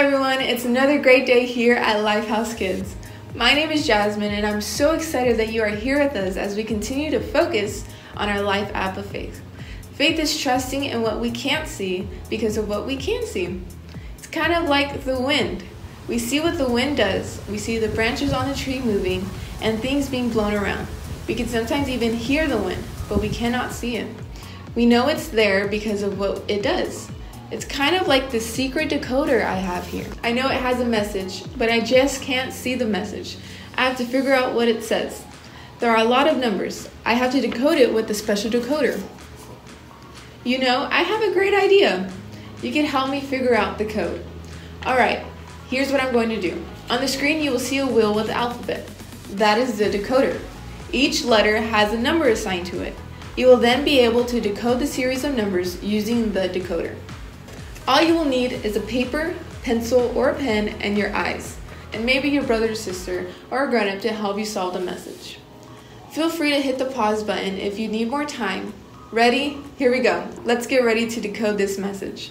everyone, it's another great day here at Lifehouse Kids. My name is Jasmine, and I'm so excited that you are here with us as we continue to focus on our life app of faith. Faith is trusting in what we can't see because of what we can see. It's kind of like the wind. We see what the wind does, we see the branches on the tree moving and things being blown around. We can sometimes even hear the wind, but we cannot see it. We know it's there because of what it does. It's kind of like the secret decoder I have here. I know it has a message, but I just can't see the message. I have to figure out what it says. There are a lot of numbers. I have to decode it with the special decoder. You know, I have a great idea. You can help me figure out the code. All right, here's what I'm going to do. On the screen, you will see a wheel with alphabet. That is the decoder. Each letter has a number assigned to it. You will then be able to decode the series of numbers using the decoder. All you will need is a paper, pencil, or a pen, and your eyes, and maybe your brother or sister or a grown-up to help you solve the message. Feel free to hit the pause button if you need more time. Ready? Here we go. Let's get ready to decode this message.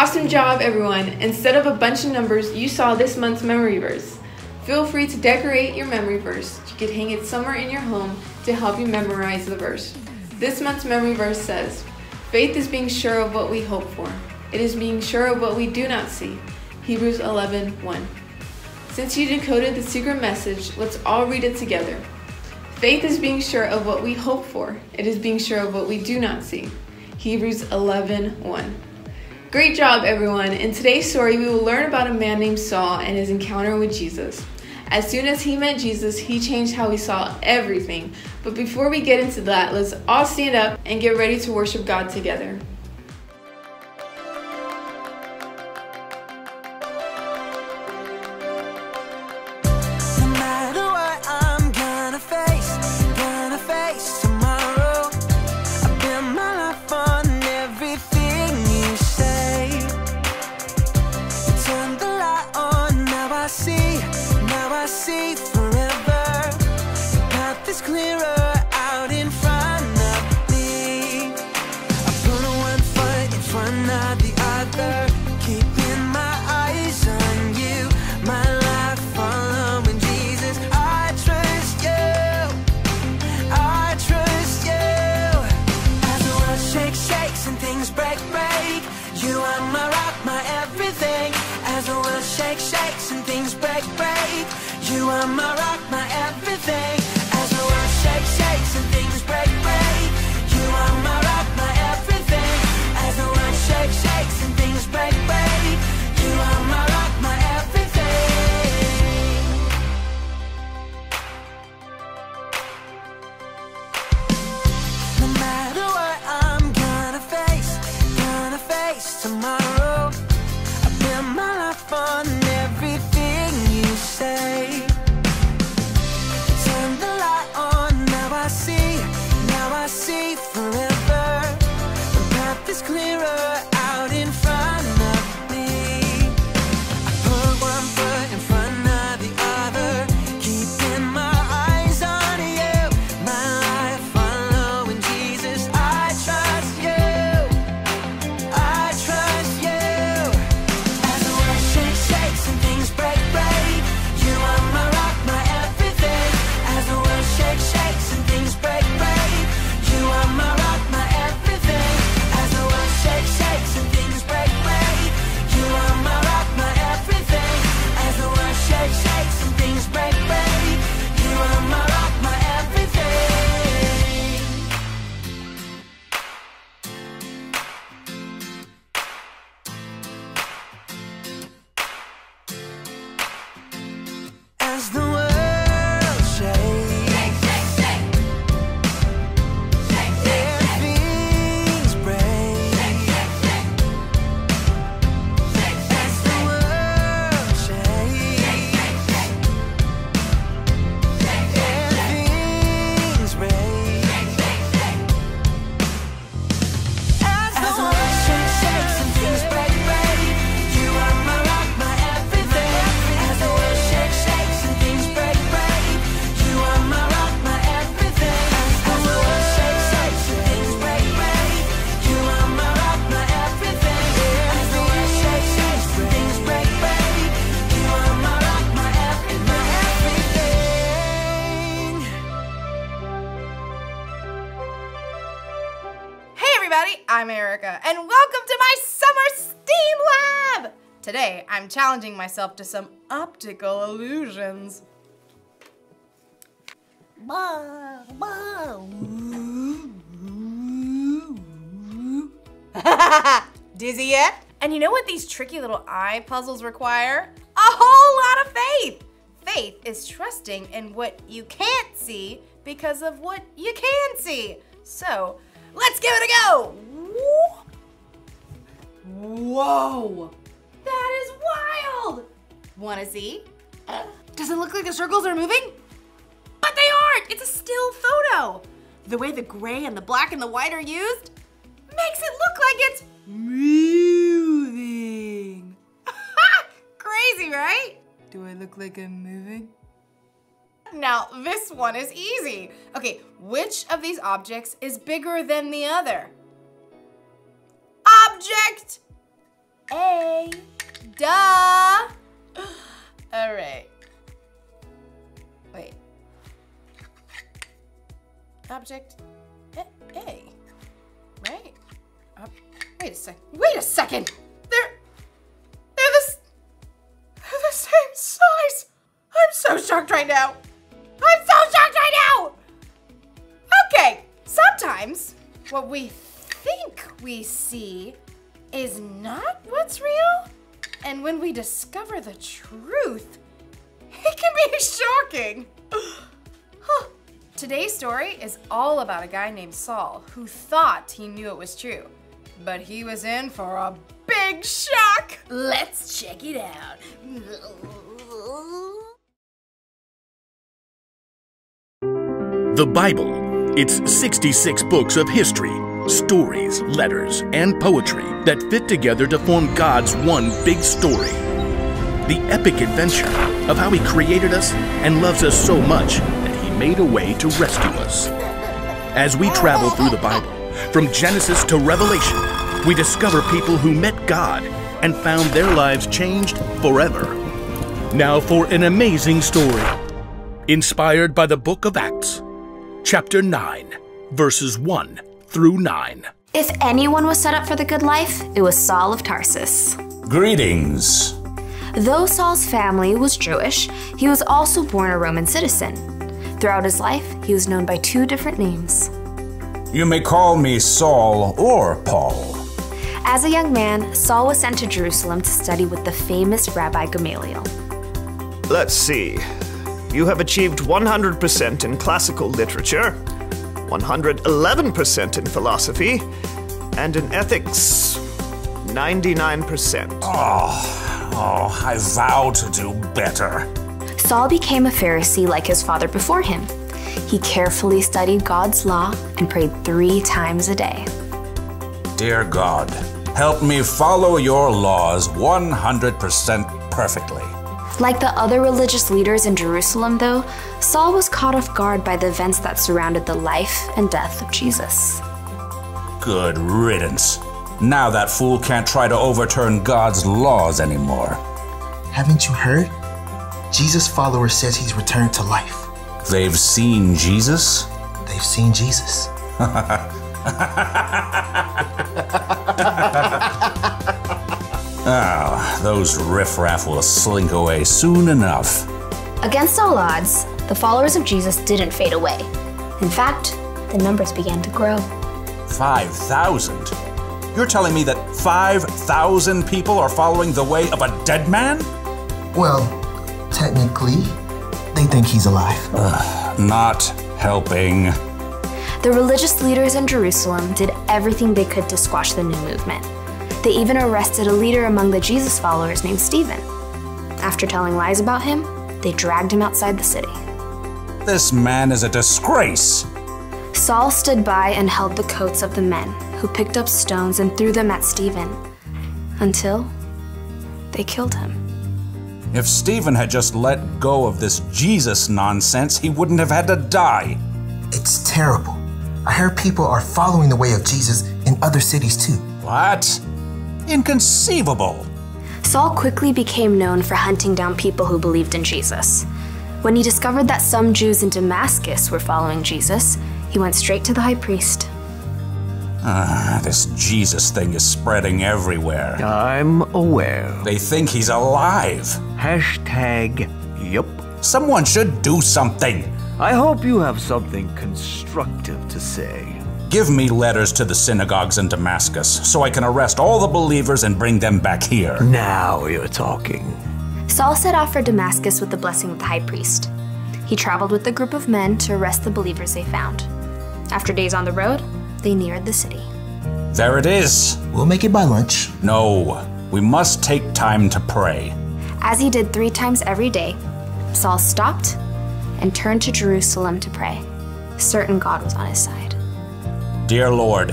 Awesome job, everyone. Instead of a bunch of numbers, you saw this month's memory verse. Feel free to decorate your memory verse. You could hang it somewhere in your home to help you memorize the verse. This month's memory verse says, Faith is being sure of what we hope for. It is being sure of what we do not see. Hebrews 11 1. Since you decoded the secret message, let's all read it together. Faith is being sure of what we hope for. It is being sure of what we do not see. Hebrews 11 1. Great job, everyone. In today's story, we will learn about a man named Saul and his encounter with Jesus. As soon as he met Jesus, he changed how he saw everything. But before we get into that, let's all stand up and get ready to worship God together. Shakes, shakes and things break, break. You are my rock, my everything. As the world shakes, shakes and things break, break. You are my rock, my everything. As the world shakes, shakes and things break, break. You are my rock, my everything. No matter what I'm gonna face, gonna face tomorrow. I'm challenging myself to some optical illusions. Dizzy yet? And you know what these tricky little eye puzzles require? A whole lot of faith! Faith is trusting in what you can't see because of what you can see. So, let's give it a go! Whoa! That is wild! Wanna see? Does it look like the circles are moving? But they aren't! It's a still photo! The way the gray and the black and the white are used makes it look like it's moving. Crazy, right? Do I look like I'm moving? Now, this one is easy. Okay, which of these objects is bigger than the other? Object A. Duh. All right. Wait. Object A. Right? Uh, wait a sec. Wait a second. They're they're the they're the same size. I'm so shocked right now. I'm so shocked right now. Okay, sometimes what we think we see is not what's real, and when we discover the truth, it can be shocking. Huh. Today's story is all about a guy named Saul who thought he knew it was true, but he was in for a big shock. Let's check it out. The Bible. It's 66 books of history, stories, letters, and poetry that fit together to form God's one big story. The epic adventure of how He created us and loves us so much that He made a way to rescue us. As we travel through the Bible, from Genesis to Revelation, we discover people who met God and found their lives changed forever. Now for an amazing story inspired by the book of Acts, chapter 9, verses 1 through 9. If anyone was set up for the good life, it was Saul of Tarsus. Greetings. Though Saul's family was Jewish, he was also born a Roman citizen. Throughout his life, he was known by two different names. You may call me Saul or Paul. As a young man, Saul was sent to Jerusalem to study with the famous Rabbi Gamaliel. Let's see. You have achieved 100% in classical literature, 111% in philosophy, and in ethics, 99%. Oh, ah, oh, I vow to do better. Saul became a Pharisee like his father before him. He carefully studied God's law and prayed three times a day. Dear God, help me follow your laws 100% perfectly. Like the other religious leaders in Jerusalem, though, Saul was caught off guard by the events that surrounded the life and death of Jesus. Good riddance. Now that fool can't try to overturn God's laws anymore. Haven't you heard? Jesus' follower says he's returned to life. They've seen Jesus? They've seen Jesus. Ah, those riffraff will slink away soon enough. Against all odds, the followers of Jesus didn't fade away. In fact, the numbers began to grow. 5,000? You're telling me that 5,000 people are following the way of a dead man? Well, technically, they think he's alive. Not helping. The religious leaders in Jerusalem did everything they could to squash the new movement. They even arrested a leader among the Jesus followers named Stephen. After telling lies about him, they dragged him outside the city. This man is a disgrace. Saul stood by and held the coats of the men, who picked up stones and threw them at Stephen, until they killed him. If Stephen had just let go of this Jesus nonsense, he wouldn't have had to die. It's terrible. I heard people are following the way of Jesus in other cities too. What? Inconceivable. Saul quickly became known for hunting down people who believed in Jesus. When he discovered that some Jews in Damascus were following Jesus, he went straight to the high priest. Ah, this Jesus thing is spreading everywhere. I'm aware. They think he's alive. Hashtag yup. Someone should do something. I hope you have something constructive to say. Give me letters to the synagogues in Damascus so I can arrest all the believers and bring them back here. Now you're talking. Saul set off for Damascus with the blessing of the high priest. He traveled with a group of men to arrest the believers they found. After days on the road, they neared the city. There it is. We'll make it by lunch. No, we must take time to pray. As he did three times every day, Saul stopped and turned to Jerusalem to pray, certain God was on his side. Dear Lord,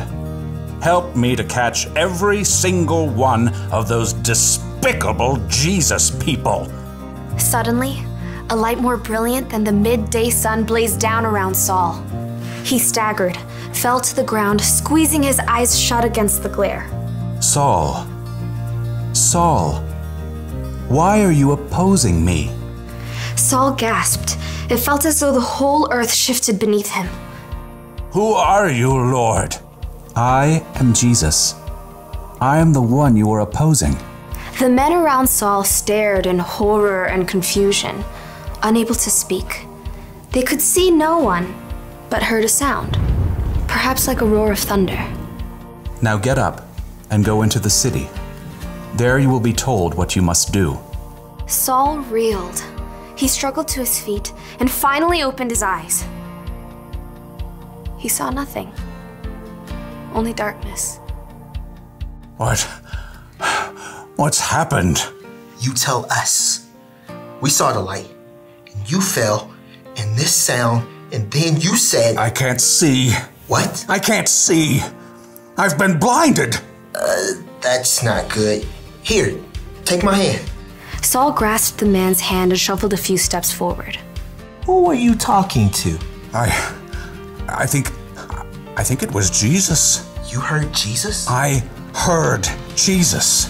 help me to catch every single one of those despicable Jesus people. Suddenly, a light more brilliant than the midday sun blazed down around Saul. He staggered, fell to the ground, squeezing his eyes shut against the glare. Saul, Saul, why are you opposing me? Saul gasped. It felt as though the whole earth shifted beneath him. Who are you, Lord? I am Jesus. I am the one you are opposing. The men around Saul stared in horror and confusion, unable to speak. They could see no one, but heard a sound, perhaps like a roar of thunder. Now get up and go into the city. There you will be told what you must do. Saul reeled. He struggled to his feet and finally opened his eyes. He saw nothing, only darkness. What? What's happened? You tell us. We saw the light, and you fell, and this sound, and then you said, I can't see. What? I can't see. I've been blinded. Uh, that's not good. Here, take my hand. Saul grasped the man's hand and shuffled a few steps forward. Who are you talking to? I. I think. I think it was Jesus. You heard Jesus? I heard Jesus.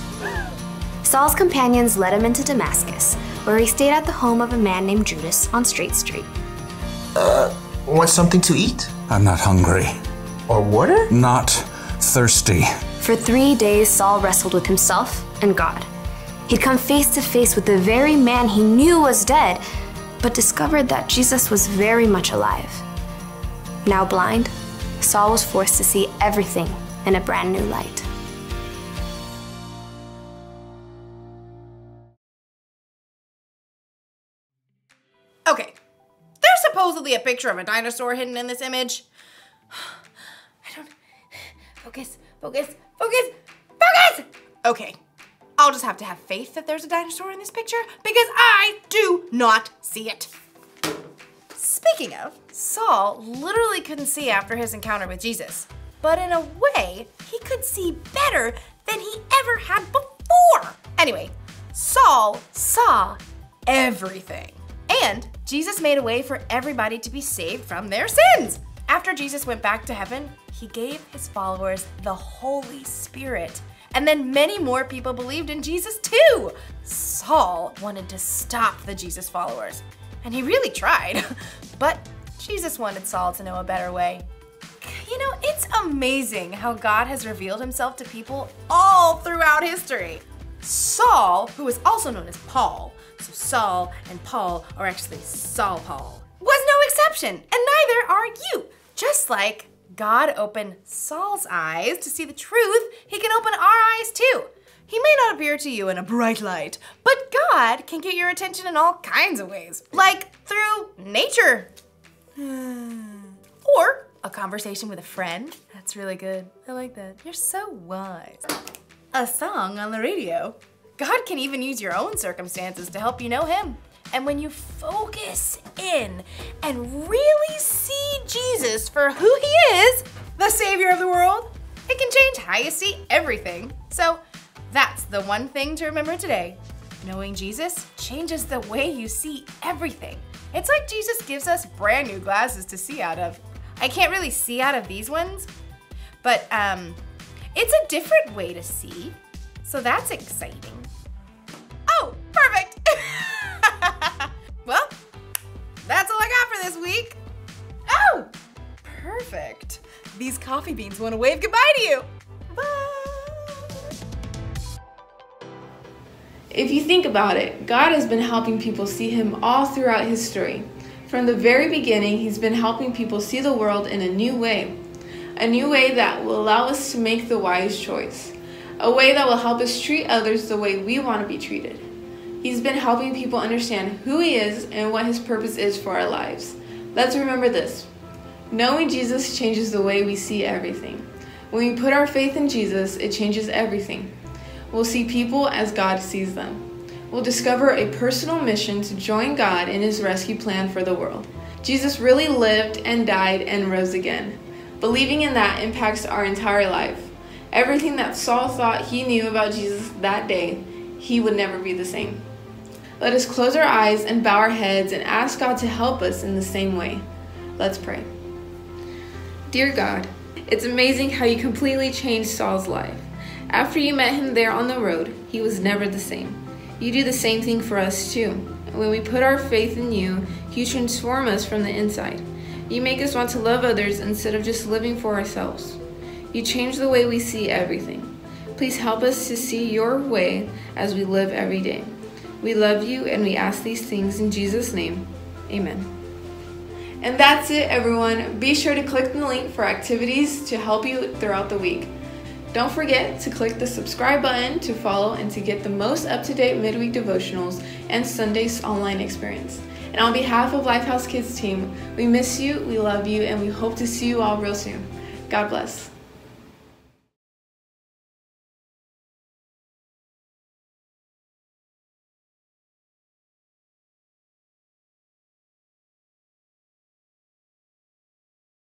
Saul's companions led him into Damascus, where he stayed at the home of a man named Judas on Straight Street. Uh, want something to eat? I'm not hungry. Or water? Not thirsty. For three days, Saul wrestled with himself and God. He'd come face to face with the very man he knew was dead, but discovered that Jesus was very much alive. Now blind, Saul was forced to see everything in a brand new light. Okay, there's supposedly a picture of a dinosaur hidden in this image. I don't. Focus, focus, focus, focus! Okay, I'll just have to have faith that there's a dinosaur in this picture because I do not see it. Speaking of, Saul literally couldn't see after his encounter with Jesus, but in a way, he could see better than he ever had before. Anyway, Saul saw everything. And Jesus made a way for everybody to be saved from their sins. After Jesus went back to heaven, he gave his followers the Holy Spirit. And then many more people believed in Jesus too. Saul wanted to stop the Jesus followers, and he really tried. But Jesus wanted Saul to know a better way. You know, it's amazing how God has revealed himself to people all throughout history. Saul, who is also known as Paul, so Saul and Paul are actually Saul Paul, was no exception, and neither are you. Just like God opened Saul's eyes to see the truth, he can open our eyes too. He may not appear to you in a bright light, but God can get your attention in all kinds of ways, like through nature. or a conversation with a friend. That's really good. I like that. You're so wise. A song on the radio. God can even use your own circumstances to help you know Him. And when you focus in and really see Jesus for who He is, the Savior of the world, it can change how you see everything. So that's the one thing to remember today. Knowing Jesus changes the way you see everything. It's like Jesus gives us brand new glasses to see out of. I can't really see out of these ones, but um, it's a different way to see. So that's exciting. Oh, perfect. well, that's all I got for this week. Oh, perfect. these coffee beans want to wave goodbye to you. If you think about it, God has been helping people see Him all throughout history. From the very beginning, He's been helping people see the world in a new way. A new way that will allow us to make the wise choice. A way that will help us treat others the way we want to be treated. He's been helping people understand who He is and what His purpose is for our lives. Let's remember this knowing Jesus changes the way we see everything. When we put our faith in Jesus, it changes everything. We'll see people as God sees them. We'll discover a personal mission to join God in His rescue plan for the world. Jesus really lived and died and rose again. Believing in that impacts our entire life. Everything that Saul thought he knew about Jesus that day, he would never be the same. Let us close our eyes and bow our heads and ask God to help us in the same way. Let's pray. Dear God, it's amazing how you completely changed Saul's life. After you met him there on the road, he was never the same. You do the same thing for us too. When we put our faith in you, you transform us from the inside. You make us want to love others instead of just living for ourselves. You change the way we see everything. Please help us to see your way as we live every day. We love you and we ask these things in Jesus' name. Amen. And that's it, everyone. Be sure to click the link for activities to help you throughout the week. Don't forget to click the subscribe button to follow and to get the most up to date midweek devotionals and Sunday's online experience. And on behalf of Lifehouse Kids team, we miss you, we love you, and we hope to see you all real soon. God bless.